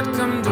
Come down.